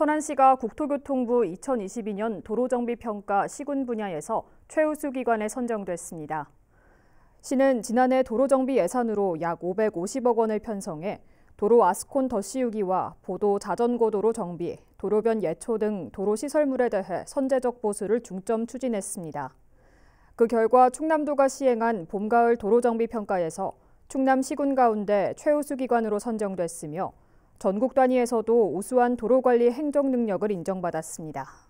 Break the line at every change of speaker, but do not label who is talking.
천안 시가 국토교통부 2022년 도로정비평가 시군 분야에서 최우수 기관에 선정됐습니다. 시는 지난해 도로정비 예산으로 약 550억 원을 편성해 도로 아스콘 더 씌우기와 보도 자전거 도로 정비, 도로변 예초 등 도로 시설물에 대해 선제적 보수를 중점 추진했습니다. 그 결과 충남도가 시행한 봄가을 도로정비 평가에서 충남 시군 가운데 최우수 기관으로 선정됐으며 전국 단위에서도 우수한 도로관리 행정 능력을 인정받았습니다.